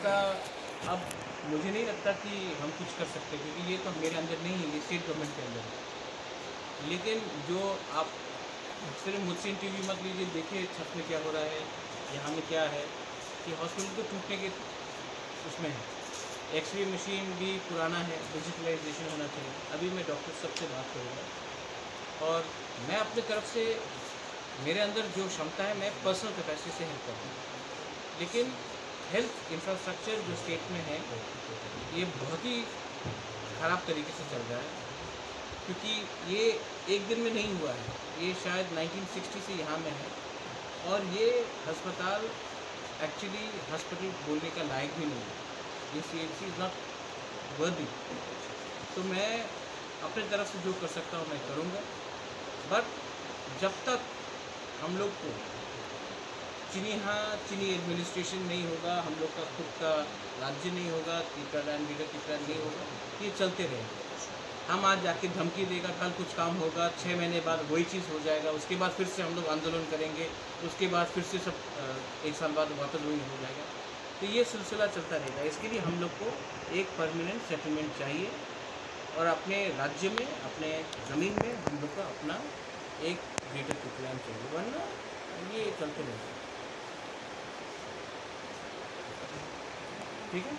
इसका अब मुझे नहीं लगता कि हम कुछ कर सकते क्योंकि ये तो मेरे अंदर नहीं है, ये स्टेट गवर्नमेंट के अंदर है। लेकिन जो आप सिर्फ़ मुझसे इंटरव्यू मत लीजिए, देखिए छत में क्या हो रहा है, यहाँ में क्या है, कि हॉस्पिटल तो टूटने के उसमें है। एक्सरे मशीन भी पुराना है डिजिटलाइजेशन होना चाहिए। अभी मैं डॉक्टर सबसे बात करूँगा और मैं अपनी तरफ़ से, मेरे अंदर जो क्षमता है, मैं पर्सनल कैपेसिटी से हेल्प करूँगा लेकिन हेल्थ इंफ्रास्ट्रक्चर जो स्टेट में है, ये बहुत ही ख़राब तरीके से चल रहा है। क्योंकि ये एक दिन में नहीं हुआ है। ये शायद 1960 से यहाँ में है। और ये अस्पताल एक्चुअली हॉस्पिटल बोलने का लायक भी नहीं है। ये C H C is not worthy तो मैं अपने तरफ़ से जो कर सकता हूँ, मैं करूँगा। बट जब तक हम लोग को चीनी हाँ चीनी एडमिनिस्ट्रेशन नहीं होगा, हम लोग का खुद का राज्य नहीं होगा, तीसरा टीकादान बिगड़ टीकादान नहीं होगा, ये चलते रहेंगे। हम आज जाके धमकी देगा, कल कुछ काम होगा छः महीने बाद वही चीज़ हो जाएगा, उसके बाद फिर से हम लोग आंदोलन करेंगे, उसके बाद फिर से सब एक साल बाद वापस वही हो जाएगा। तो ये सिलसिला चलता रहेगा। इसके लिए हम लोग को एक परमानेंट सेटलमेंट चाहिए और अपने राज्य में, अपने ज़मीन में हम लोग का अपना एक ग्रेटर प्रोग्राम चाहिए, वरना ये चलते रहेगा। ठीक है?